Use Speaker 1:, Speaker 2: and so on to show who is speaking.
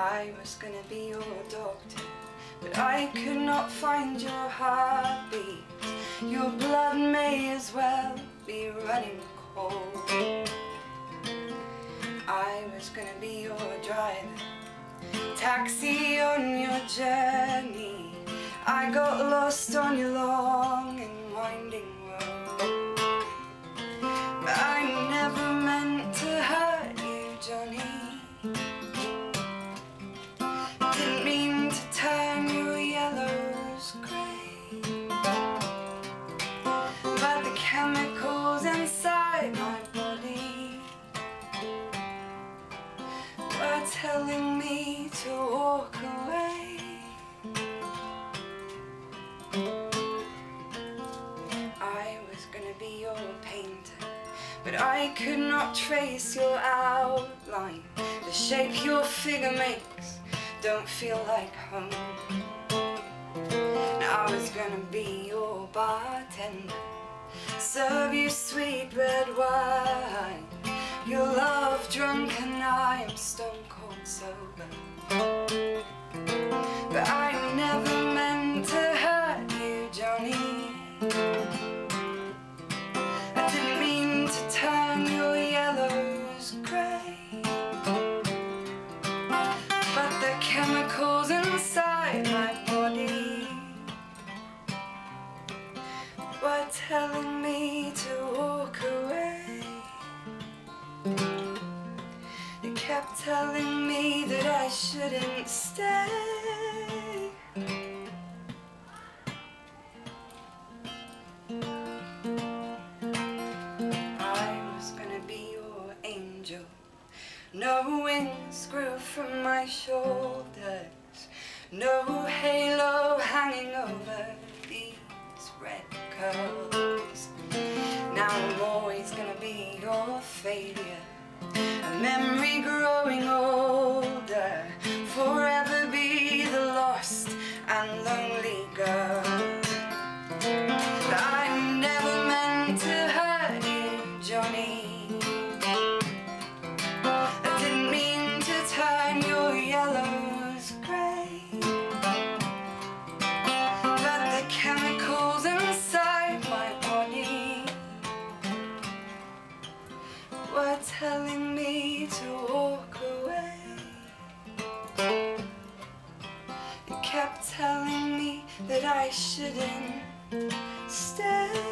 Speaker 1: I was gonna be your doctor, but I could not find your heartbeat. Your blood may as well be running cold. I was gonna be your driver, taxi on your journey. I got lost on your long telling me to walk away. I was gonna be your painter, but I could not trace your outline. The shape your figure makes don't feel like home. Now I was gonna be your bartender, serve you sweet red wine. Your love drunk and I am stone sober. But I never meant to hurt you, Johnny. I didn't mean to turn your yellows grey. But the chemicals inside my body were telling me to walk away. They kept telling that I shouldn't stay. I was gonna be your angel. No wings grew from my shoulders. No halo hanging over these red curls. Now I'm always gonna be your failure. A memory growing older. But the chemicals inside my body were telling me to walk away. It kept telling me that I shouldn't stay.